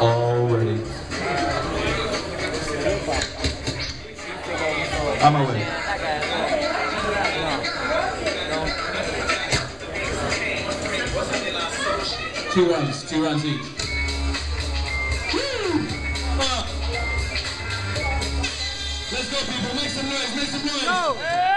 Already. I'm away. Two runs, two runs each. Let's go people, make some noise, make some noise! Go! Hey!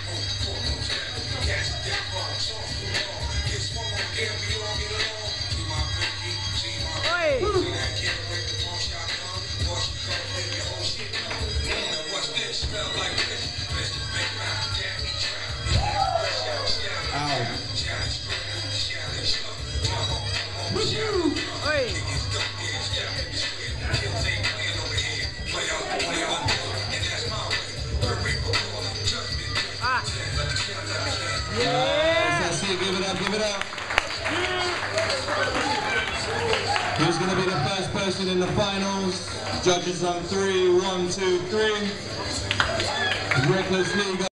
Who's going to be the first person in the finals? Judges on three, one, two, three. One, two, three. Reckless Lee.